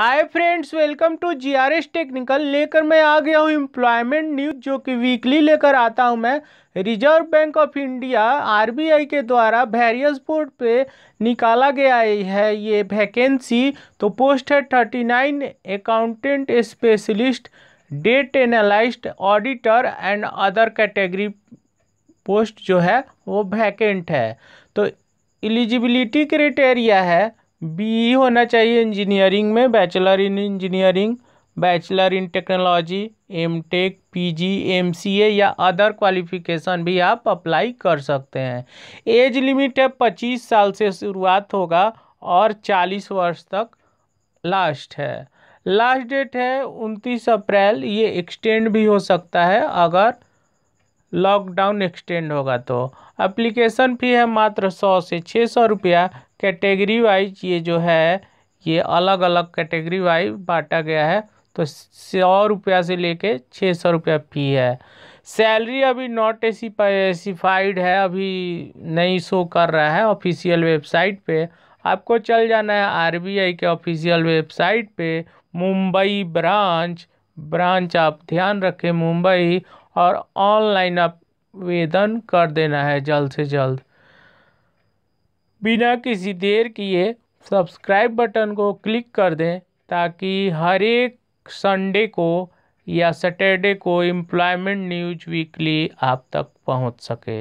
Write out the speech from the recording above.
Hi friends welcome to GRS technical लेकर मैं आ गया हूँ एम्प्लॉयमेंट न्यूज़ जो कि वीकली लेकर आता हूँ मैं reserve bank of India RBI के द्वारा वेरियस बोर्ड पे निकाला गया है ये वैकेंसी तो पोस्ट है thirty nine accountant specialist data analyst auditor and other category post जो है वो वैकेंट है. तो एलिजिबिलिटी क्राइटेरिया है बी होना चाहिए इंजीनियरिंग में, bachelor in engineering, bachelor in technology M tech P G M C A या अदर क्वालिफिकेशन भी आप अप्लाई कर सकते हैं। एज लिमिट है पच्चीस साल से शुरुआत होगा और चालीस वर्ष तक लास्ट है। लास्ट डेट है उनतीस अप्रैल, ये एक्सटेंड भी हो सकता है अगर लॉकडाउन एक्सटेंड होगा तो। एप्लीकेशन फ़ी है मात्र सौ से छः सौ रुपया कैटेगरी वाइज ये जो है, ये अलग अलग कैटेगरी वाइज बांटा गया है। तो सौ रुपया से लेके छः सौ रुपया फ़ी है। सैलरी अभी नॉट एसीफाइड है, अभी नहीं शो कर रहा है ऑफिशियल वेबसाइट पे। आपको चल जाना है आरबीआई के ऑफिशियल वेबसाइट पे, मुंबई ब्रांच ब्रांच आप ध्यान रखें मुंबई, और ऑनलाइन आवेदन कर देना है जल्द से जल्द। बिना किसी देर किए सब्सक्राइब बटन को क्लिक कर दें ताकि हर एक संडे को या सैटरडे को एम्प्लॉयमेंट न्यूज़ वीकली आप तक पहुँच सके।